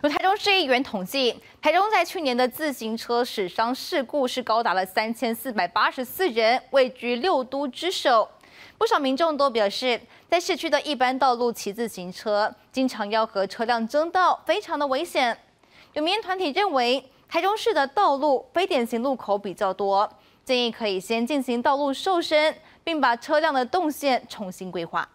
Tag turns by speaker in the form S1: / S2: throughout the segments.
S1: 有台中市议员统计，台中在去年的自行车死伤事故是高达了三千四百八十四人，位居六都之首。不少民众都表示，在市区的一般道路骑自行车，经常要和车辆争道，非常的危险。有民间团体认为，台中市的道路非典型路口比较多，建议可以先进行道路瘦身，并把车辆的动线重新规划。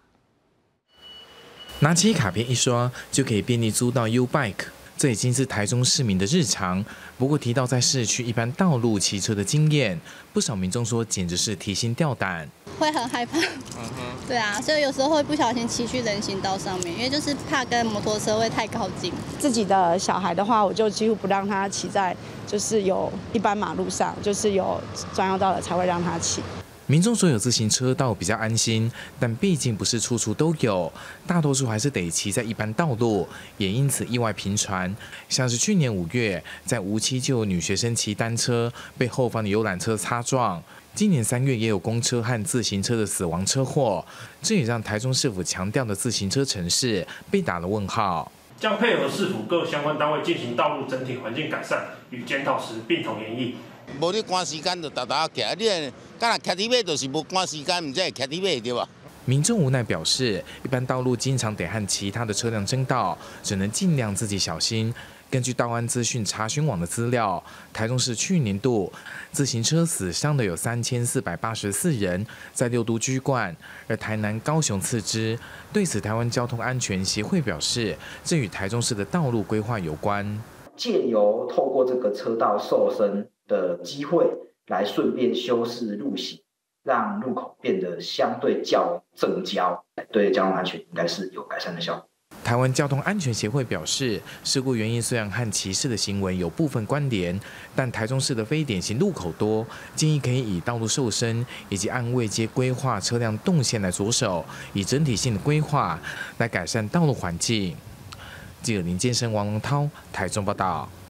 S2: 拿起卡片一刷，就可以便利租到 U Bike，这已经是台中市民的日常。不过提到在市区一般道路骑车的经验，不少民众说简直是提心吊胆，
S3: 会很害怕。嗯哼，对啊，所以有时候会不小心骑去人行道上面，因为就是怕跟摩托车会太靠近。
S4: 自己的小孩的话，我就几乎不让他骑在就是有一般马路上，就是有专用道的才会让他骑。
S2: 民众所有自行车道比较安心，但毕竟不是处处都有，大多数还是得骑在一般道路，也因此意外频传。像是去年五月，在无期就有女学生骑单车被后方的游览车擦撞；今年三月也有公车和自行车的死亡车祸，这也让台中市府强调的自行车城市被打了问号。
S5: 将配合市府各相关单位进行道路整体环境改善与检讨时，并同研议。
S6: 无你赶时间就达达骑，你干那骑地尾就是无赶时间，唔知骑地尾对吧？
S2: 民众无奈表示，一般道路经常得和其他的车辆争道，只能尽量自己小心。根据道安资讯查询网的资料，台中市去年度自行车死伤的有三千四百八十四人，在六都居冠，而台南、高雄次之。对此，台湾交通安全协会表示，这与台中市的道路规划有关。
S7: 借由透过这个车道瘦身。的机会来顺便修饰路型，让路口变得相对较正交，对交通安全应该是有改善的效果。
S2: 台湾交通安全协会表示，事故原因虽然和骑士的行为有部分关联，但台中市的非典型路口多，建议可以以道路瘦身以及按位阶规划车辆动线来着手，以整体性的规划来改善道路环境。记者林建生、王龙涛，台中报道。